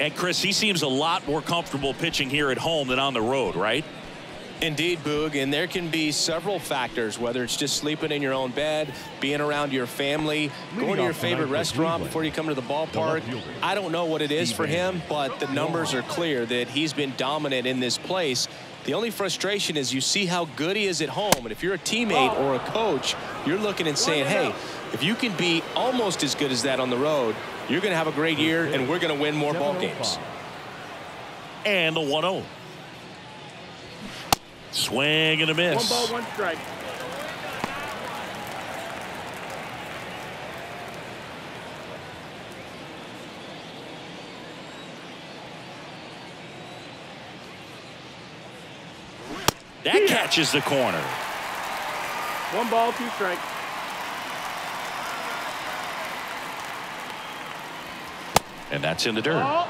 And Chris, he seems a lot more comfortable pitching here at home than on the road, right? Indeed, Boog, and there can be several factors, whether it's just sleeping in your own bed, being around your family, going to your favorite restaurant before you come to the ballpark. I don't know what it is for him, but the numbers are clear that he's been dominant in this place. The only frustration is you see how good he is at home, and if you're a teammate or a coach, you're looking and saying, hey, if you can be almost as good as that on the road, you're going to have a great year, and we're going to win more ball games. And the 1-0. Swing and a miss. One ball, one strike. That catches the corner. One ball, two strikes. And that's in the dirt.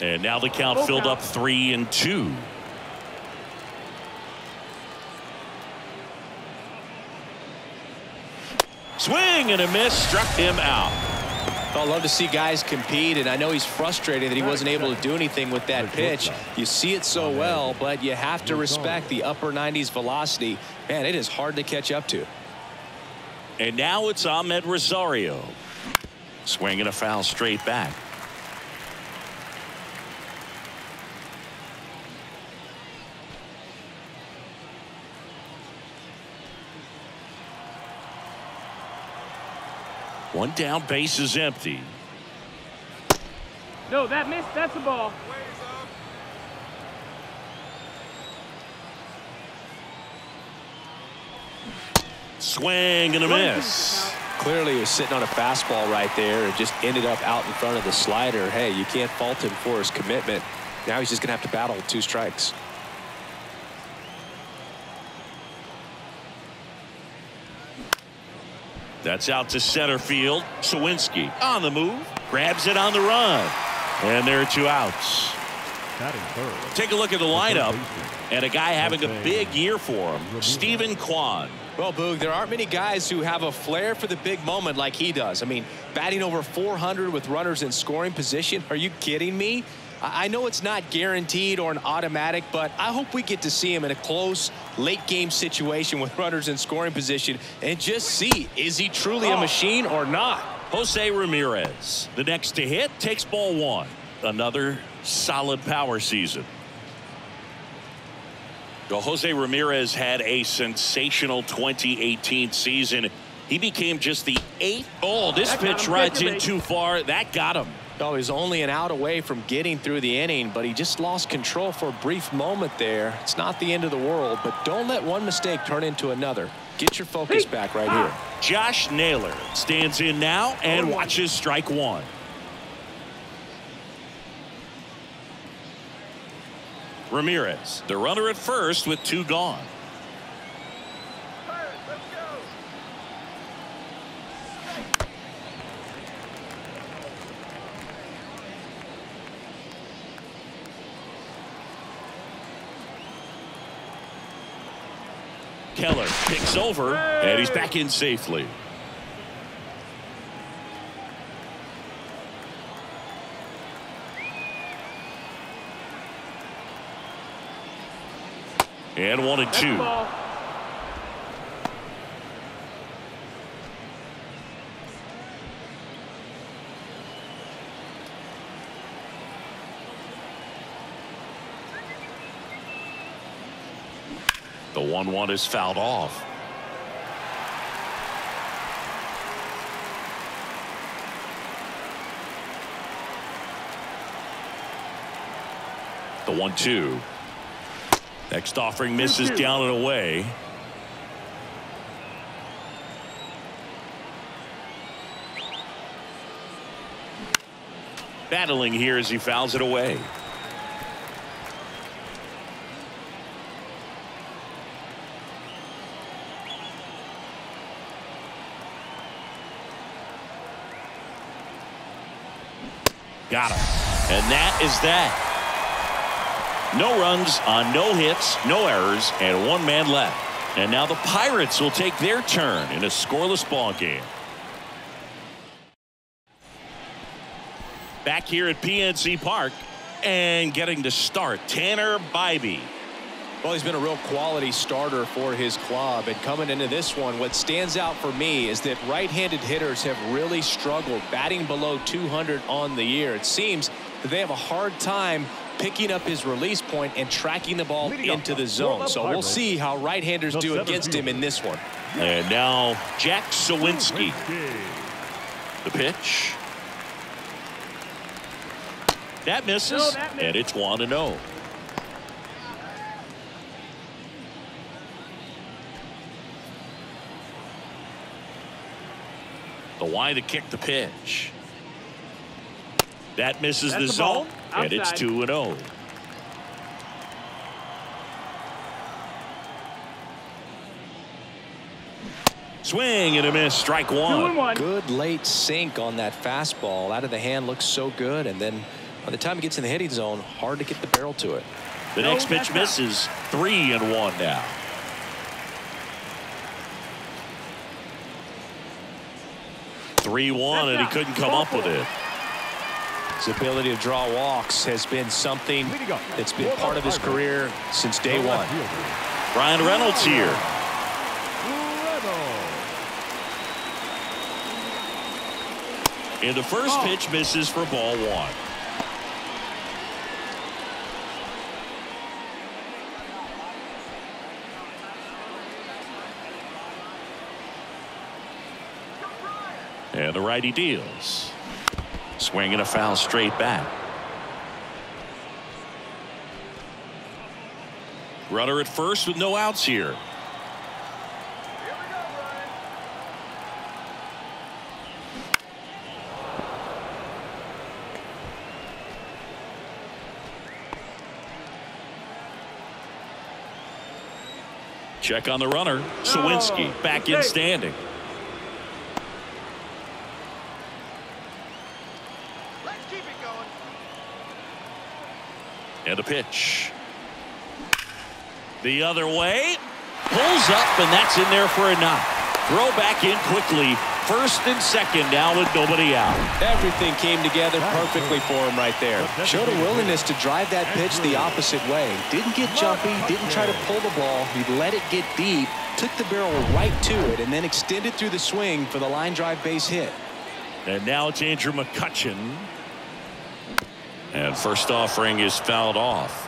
And now the count filled up three and two. Swing and a miss struck him out. I love to see guys compete, and I know he's frustrated that he wasn't able to do anything with that pitch. You see it so well, but you have to respect the upper 90s velocity. Man, it is hard to catch up to. And now it's Amed Rosario. Swinging a foul straight back. One down, base is empty. No, that missed. That's the ball. Swing and a miss. Clearly, he was sitting on a fastball right there and just ended up out in front of the slider. Hey, you can't fault him for his commitment. Now he's just going to have to battle with two strikes. That's out to center field. Suwinski on the move. Grabs it on the run. And there are two outs. Take a look at the lineup. And a guy having a big year for him. Steven Kwan. Well, Boog, there aren't many guys who have a flair for the big moment like he does. I mean, batting over 400 with runners in scoring position. Are you kidding me? I know it's not guaranteed or an automatic, but I hope we get to see him in a close late game situation with runners in scoring position and just see is he truly a oh. machine or not? Jose Ramirez. The next to hit takes ball one. Another solid power season. Well, Jose Ramirez had a sensational 2018 season. He became just the eighth. Oh, this That pitch rides in too far. That got him. Oh, he's only an out away from getting through the inning, but he just lost control for a brief moment there. It's not the end of the world, but don't let one mistake turn into another. Get your focus back right here. Josh Naylor stands in now and oh. watches strike one. Ramirez, the runner at first with two gone. Keller picks over and he's back in safely. And one and two. The 1 1 is fouled off. The 1 2. Next offering misses down and away. Battling here as he fouls it away. Got him. And that is that. No runs on no hits, no errors, and one man left. And now the Pirates will take their turn in a scoreless ball game. Back here at PNC Park and getting to start Tanner Bibee. Well, he's been a real quality starter for his club. And coming into this one, what stands out for me is that right-handed hitters have really struggled batting below 200 on the year. It seems that they have a hard time picking up his release point and tracking the ball into the zone. So we'll see how right-handers do against him in this one. And now Jack Suwinski. The pitch. That misses, No, that missed. and it's 1 to 0. The to kick the pitch. That misses That's the the zone, and it's 2 and oh. 0. Swing and a miss, strike Two and one. one. Good late sink on that fastball. Out of the hand looks so good. And then by the time it gets in the hitting zone, hard to get the barrel to it. The No, next pitch that's out. misses, three and one now. Three one, and he couldn't come up with it. His ability to draw walks has been something that's been part of his career since day one. Bryan Reynolds here. And the first pitch misses for ball one. And the righty deals. Swing and a foul straight back. Runner at first with no outs here. Check on the runner. Suwinski oh, back in standing. Let's keep it going. And a pitch. The other way. Pulls up, and that's in there for a knock. Throw back in quickly. First and second now with nobody out. Everything came together perfectly for him right there. Showed a willingness to drive that pitch the opposite way. Didn't get jumpy, didn't try to pull the ball. He let it get deep, took the barrel right to it, and then extended through the swing for the line drive base hit. And now it's Andrew McCutchen. And first offering is fouled off.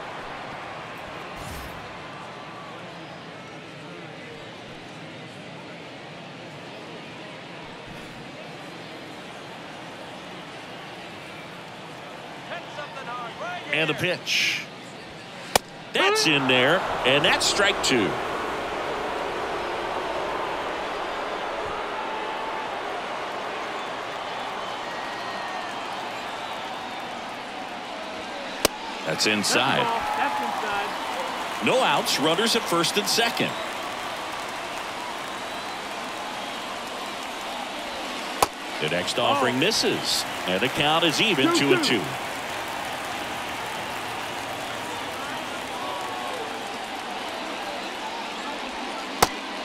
And a pitch. That's in there, and that's strike two. That's inside. That's inside. No outs, runners at first and second. The next oh. offering misses, and the count is even two and two.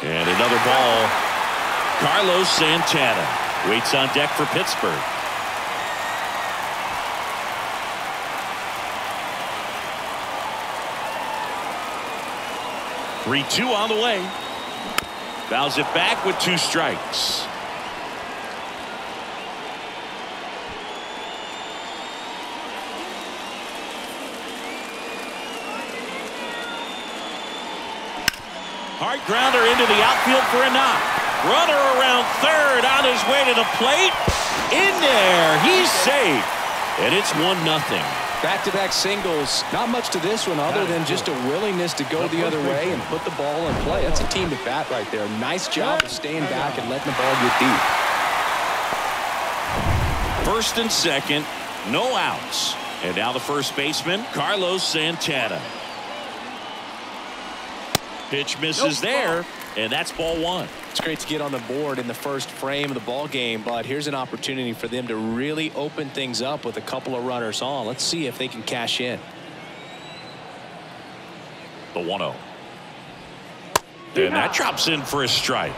And another ball. Carlos Santana waits on deck for Pittsburgh. Three two on the way. Fouls it back with two strikes. Hard grounder into the outfield for a knock. Runner around third on his way to the plate. In there. He's safe. And it's 1 nothing. Back-to-back singles. Not much to this one other than just a willingness to go the other way and put the ball in play. That's a team to bat right there. Nice job of staying back and letting the ball get deep. First and second, no outs. And now the first baseman, Carlos Santana. Pitch misses Nope. there, and that's ball one. It's great to get on the board in the first frame of the ball game, but here's an opportunity for them to really open things up with a couple of runners on. Let's see if they can cash in. The 1 0. And that drops in for a strike.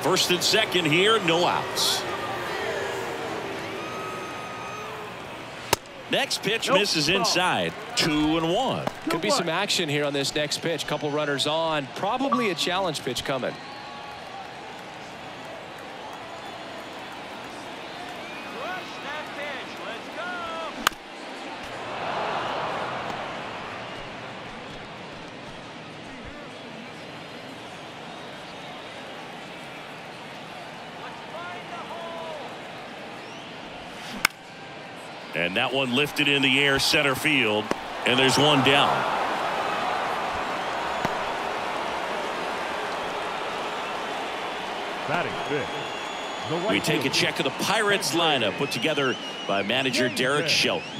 First and second here, no outs. Next pitch Nope. misses inside. Two and one. Could be some action here on this next pitch. Couple runners on. Probably a challenge pitch coming. Rush that pitch. Let's go. Let's find the hole. And that one lifted in the air center field. And there's one down. Batting fifth. We take a check of the Pirates lineup put together by manager Derek Shelton.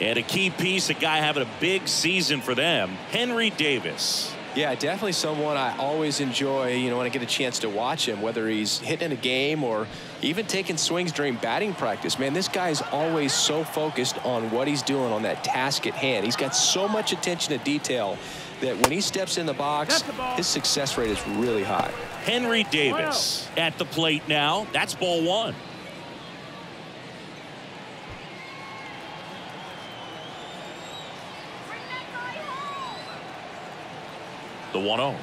And a key piece, a guy having a big season for them, Henry Davis. Yeah, definitely someone I always enjoy, you know, when I get a chance to watch him, whether he's hitting in a game or even taking swings during batting practice. Man, this guy's always so focused on what he's doing on that task at hand. He's got so much attention to detail that when he steps in the box, the his success rate is really high. Henry Davis at the plate now. That's ball one. The 1 0.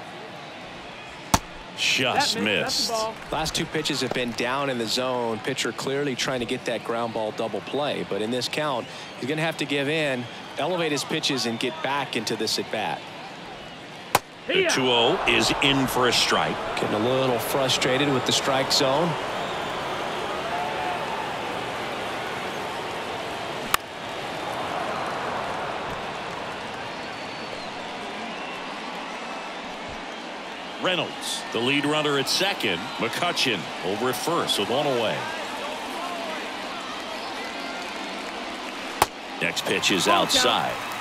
Just That missed. Missed. Last two pitches have been down in the zone. Pitcher clearly trying to get that ground ball double play. But in this count, he's going to have to give in, elevate his pitches, and get back into this at bat. The 2 0 is in for a strike. Getting a little frustrated with the strike zone. Reynolds, the lead runner at second. McCutchen over at first with one away. Next pitch is outside.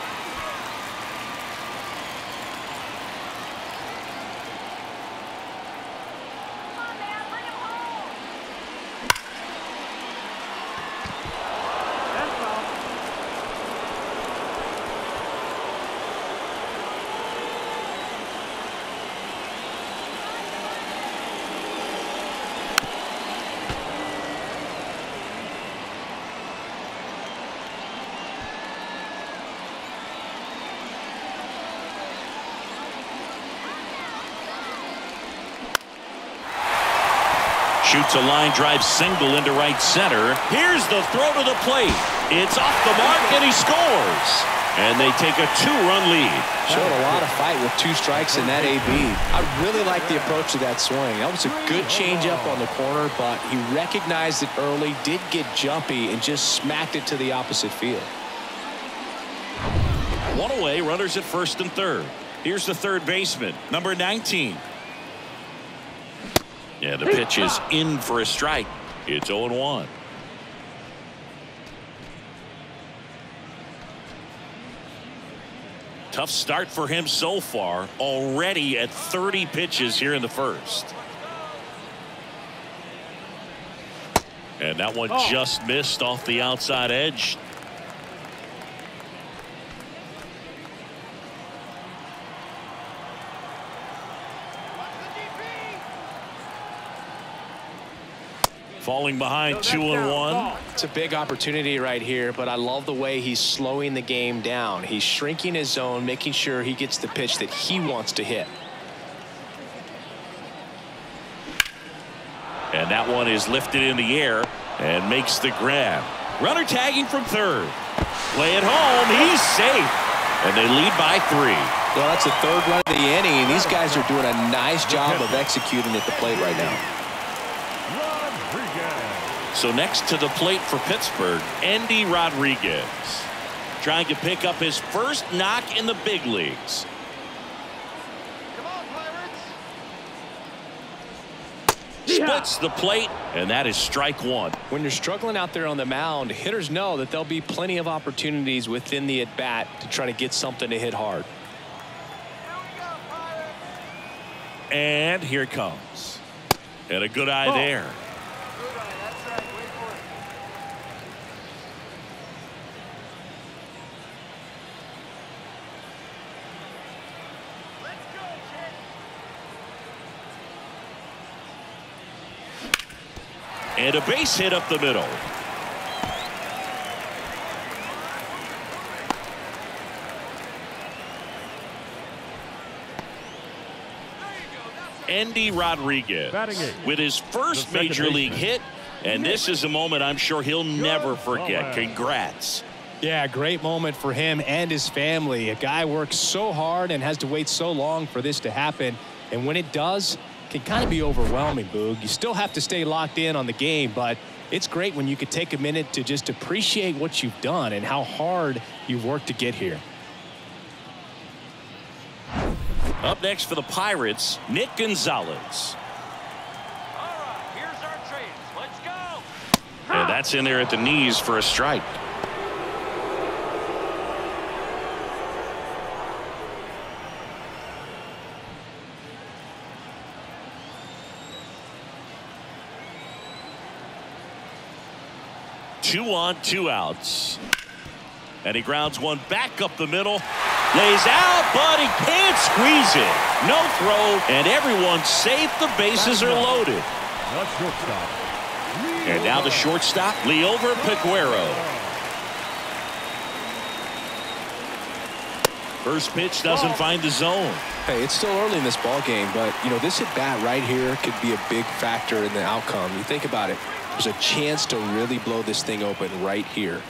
Shoots a line drive single into right center. Here's the throw to the plate. It's off the mark and he scores. And they take a two-run lead. Showed a lot of fight with two strikes in that AB. I really like the approach to that swing. That was a good changeup on the corner, but he recognized it early, did get jumpy, and just smacked it to the opposite field. One away, runners at first and third. Here's the third baseman, number 19. Yeah, the pitch is ah. in for a strike. It's 0-1. Tough start for him so far, already at 30 pitches here in the first. And that one Oh. just missed off the outside edge. Falling behind No, two and one. Ball. It's a big opportunity right here, but I love the way he's slowing the game down. He's shrinking his zone, making sure he gets the pitch that he wants to hit. And that one is lifted in the air and makes the grab. Runner tagging from third. Play it home. He's safe. And they lead by three. Well, that's the third run of the inning, and these guys are doing a nice job of executing at the plate right now. Rodriguez. So next to the plate for Pittsburgh, Endy Rodriguez. Trying to pick up his first knock in the big leagues. Come on, Pirates. Splits the plate, and that is strike one. When you're struggling out there on the mound, hitters know that there'll be plenty of opportunities within the at bat to try to get something to hit hard. Here we go, And here it comes. And a good eye Ball. there. Good eye. That's right. Wait for it. And a base hit up the middle. Endy Rodriguez with his first major league hit. And this is a moment I'm sure he'll never forget. Congrats. Yeah, great moment for him and his family. A guy works so hard and has to wait so long for this to happen. And when it does, it can kind of be overwhelming, Boog. You still have to stay locked in on the game, but it's great when you could take a minute to just appreciate what you've done and how hard you've worked to get here. Up next for the Pirates, Nick Gonzales. All right, here's our trades. Let's go. And that's in there at the knees for a strike. Two on, two outs. And he grounds one back up the middle. Lays out, but he can't squeeze it. No throw, and everyone's safe. The bases are loaded. And now the shortstop, Liover Peguero. First pitch doesn't find the zone. Hey, it's still early in this ball game, but you know this at bat right here could be a big factor in the outcome. You think about it. There's a chance to really blow this thing open right here.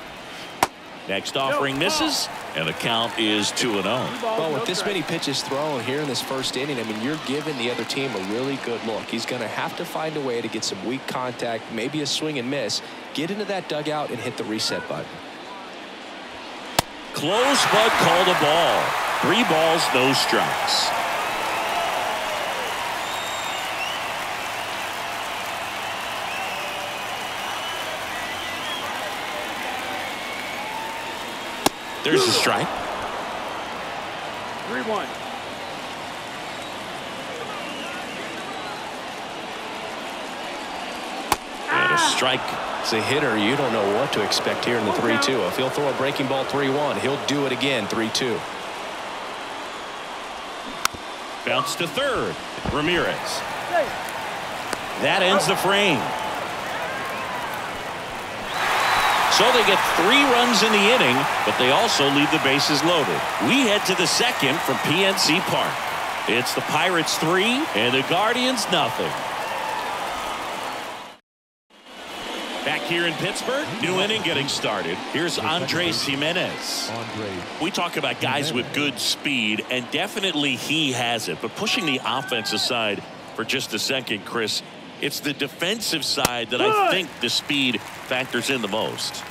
Next offering misses, and the count is 2 0. Well, with this many pitches thrown here in this first inning, I mean, you're giving the other team a really good look. He's going to have to find a way to get some weak contact, maybe a swing and miss, get into that dugout and hit the reset button. Close, but called a ball. Three balls, no strikes. There's a strike. 3 1. And a strike. As a hitter, you don't know what to expect here in the 3-2. If he'll throw a breaking ball 3-1, he'll do it again 3-2. Bounce to third. Ramirez. That ends the frame. So they get three runs in the inning, but they also leave the bases loaded. We head to the second from PNC Park. It's the Pirates three and the Guardians nothing. Here in Pittsburgh, new inning getting started. Here's Andres Gimenez. Andre. We talk about guys with good speed, and definitely he has it. But pushing the offense aside for just a second, Chris, it's the defensive side that I think the speed factors in the most.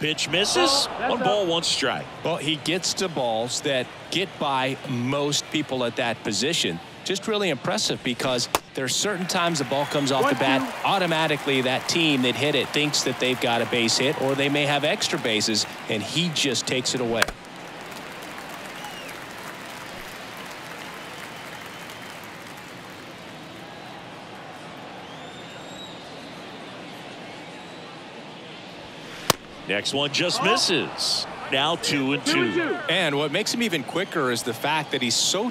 Pitch misses. One ball, one strike. Well, he gets to balls that get by most people at that position. Just really impressive because there are certain times the ball comes off the bat, automatically that team that hit it thinks that they've got a base hit or they may have extra bases, and he just takes it away. Next one just misses. Now two and two. And what makes him even quicker is the fact that he's so